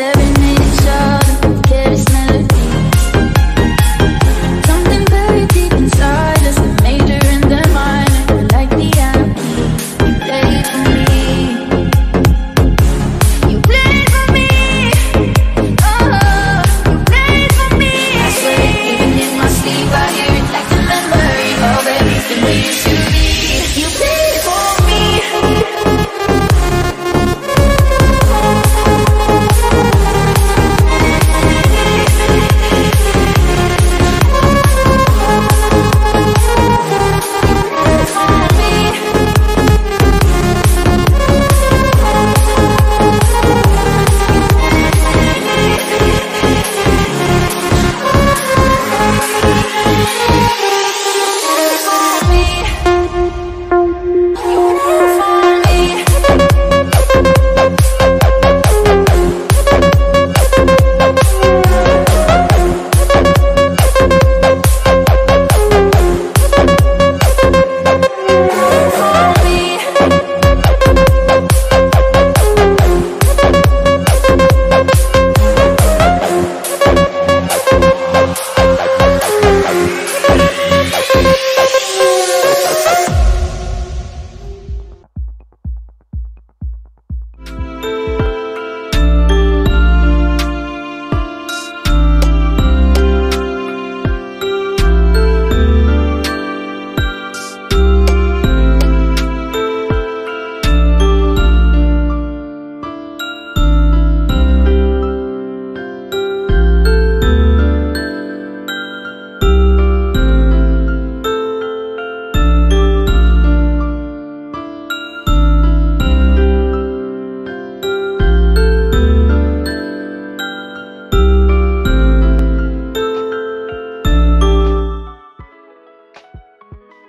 seven